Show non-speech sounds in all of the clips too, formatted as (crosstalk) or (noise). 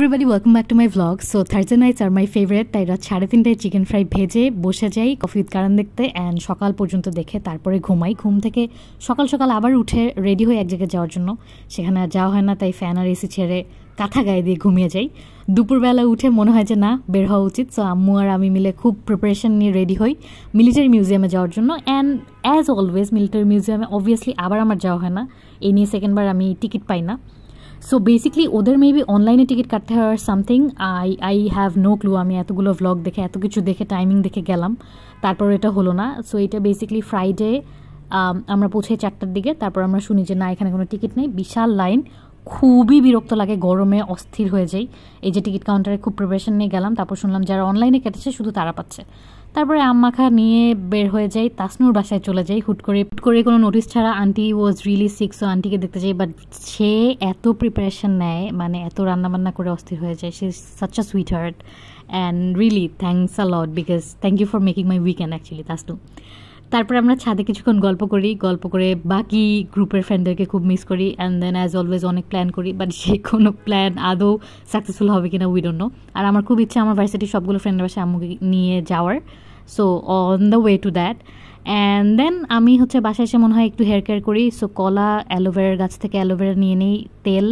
Everybody welcome back to my vlog so Thursday nights are my favourite তাই রাত সাড়ে তিনটায় চিকেন ফ্রাই ভেজে বসে যাই কফি কারণ দেখতে অ্যান্ড সকাল পর্যন্ত দেখে তারপরে ঘুমাই। ঘুম থেকে সকাল সকাল আবার উঠে রেডি হয়ে এক জায়গায় যাওয়ার জন্য। সেখানে আর যাওয়া হয় না, তাই ফ্যান আর এসি ছেড়ে কাঁথা গায়ে দিয়ে ঘুমিয়ে যাই। দুপুরবেলা উঠে মনে হয় যে না, বের হওয়া উচিত। সো আম্মু আর আমি মিলে খুব প্রিপারেশন নিয়ে রেডি হই মিলিটারি মিউজিয়ামে যাওয়ার জন্য। অ্যান্ড অ্যাজ অলওয়েজ মিলিটারি মিউজিয়ামে অবভিয়াসলি আবার আমার যাওয়া হয় না। এই নিয়ে সেকেন্ডবার আমি টিকিট পাই না। সো বেসিকলি ওদের মেবি অনলাইনে টিকিট কাটতে হয় আর something I I have no clue আমি এতগুলো ভ্লগ দেখে, এত কিছু দেখে টাইমিং দেখে গেলাম। তারপর এটা হলো না। সো এটা বেসিকলি ফ্রাইডে আমরা পৌঁছে চারটার দিকে। তারপর আমরা শুনি যে, না, এখানে কোনো টিকিট নেই। বিশাল লাইন খুবই বিরক্ত লাগে, গরমে অস্থির হয়ে যাই। এই যে টিকিট কাউন্টারে খুব প্রিপারেশন নিয়ে গেলাম। তারপর শুনলাম যারা অনলাইনে কেটেছে, শুধু তারা পাচ্ছে। তারপরে আম্মাখা নিয়ে বের হয়ে যাই, তাসনুর বাসায় চলে যাই, হুট করে হুট করে কোনো নোটিস ছাড়া aunty was really sick so আন্টিকে দেখতে যাই বাট সে এত প্রিপারেশন নেয় মানে এত রান্নাবান্না করে অস্থির হয়ে যায় সে such a sweet heart and really thanks a lot because thank you for making my week weekend actually Tasnu. তারপরে আমরা ছাদে কিছুক্ষণ গল্প করি, গল্প করে বাকি গ্রুপের ফ্রেন্ডদেরকে খুব মিস করি অ্যান্ড দেন অ্যাজ অলওয়েজ অনেক প্ল্যান করি বাট সে কোনো প্ল্যান আদৌ সাকসেসফুল হবে কিনা উই ডোন্ট নো আর আমার খুব ইচ্ছা আমার ভার্সিটির সবগুলো ফ্রেন্ডের বাসায় আম্মুকে নিয়ে যাওয়ার so on the way to that and then আমি হচ্ছে বাসায় এসে মনে হয় একটু হেয়ার কেয়ার করি সো কলা অ্যালোভেরার গাছ থেকে অ্যালোভেরা নিয়ে নেই, তেল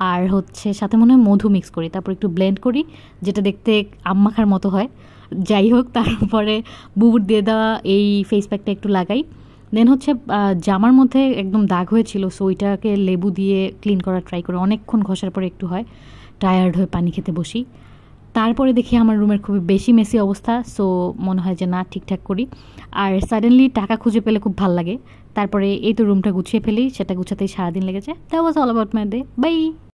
আর হচ্ছে সাথে মনে হয় মধু মিক্স করি, তারপর একটু ব্লেন্ড করি, যেটা দেখতে আম্মাখার মতো হয়। যাই হোক, (laughs) তারপরে বুবুর দিয়ে দেওয়া এই ফেস প্যাকটা একটু লাগাই। দেন হচ্ছে জামার মধ্যে একদম দাগ হয়েছিল সো ওইটাকে লেবু দিয়ে ক্লিন করার ট্রাই করে। অনেকক্ষণ ঘষার পরে একটু হয় টায়ার্ড হয়ে পানি খেতে বসি। তারপরে দেখি আমার রুমের খুবই বেশি মেসি অবস্থা সো মনে হয় যে না, ঠিকঠাক করি। আর সাডেনলি টাকা খুঁজে পেলে খুব ভালো লাগে। তারপরে এই তো রুমটা গুছিয়ে ফেলি, সেটা গুছাতেই সারাদিন লেগেছে। That was all about my day bye